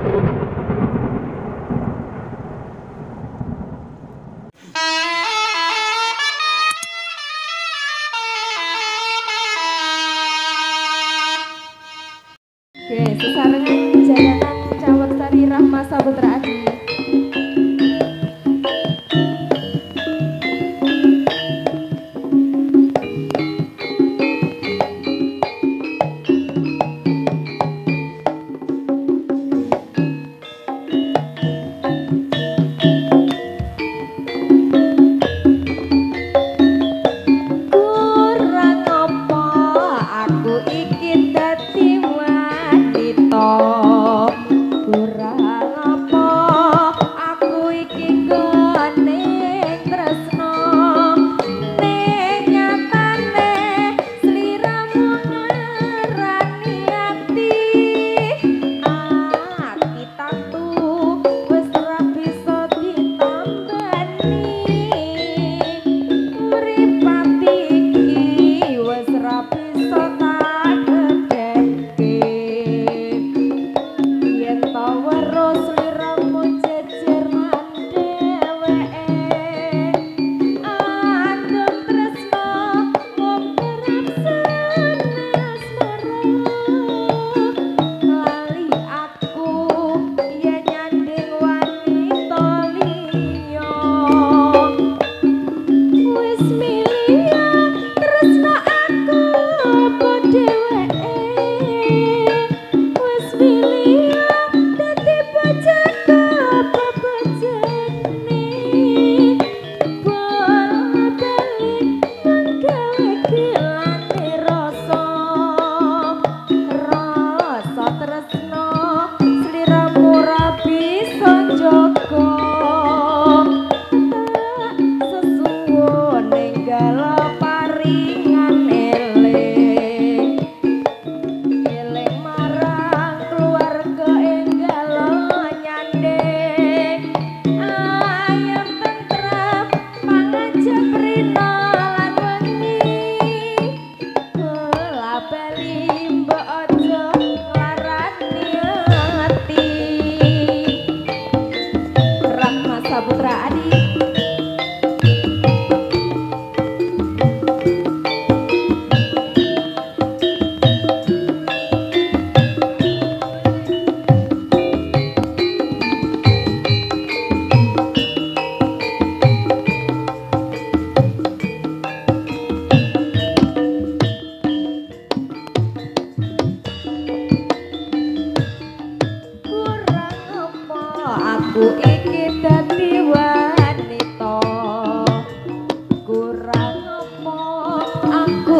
Oke, sesarengan jalanan cawat Sari Rahma Saputra Adi.